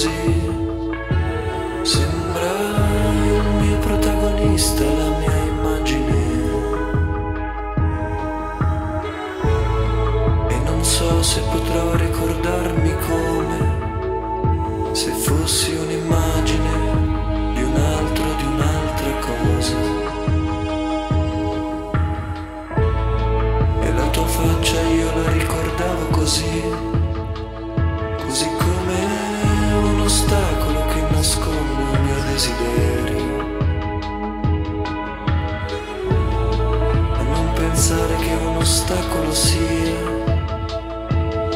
così. Sembra il mio protagonista, la mia immagine. E non so se potrò ricordarmi come se fossi un'immagine di un altro, di un'altra cosa. E la tua faccia io la ricordavo così, un ostacolo che nasconde un mio desiderio. A non pensare che un ostacolo sia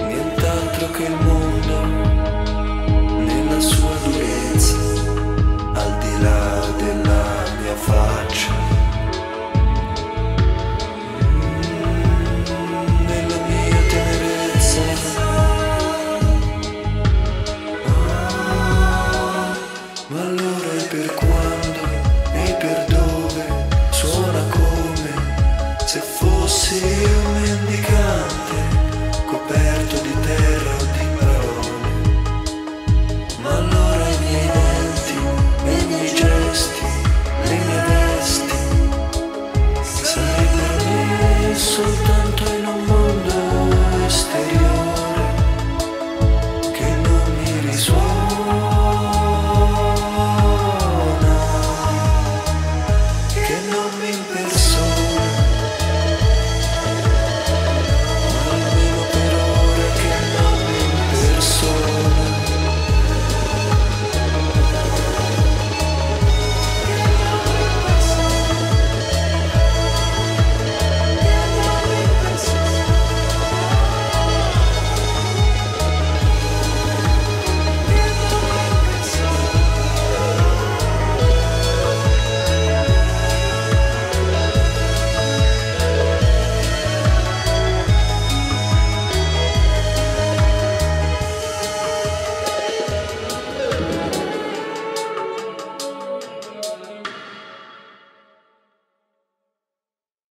nient'altro che il mondo nella sua Solamente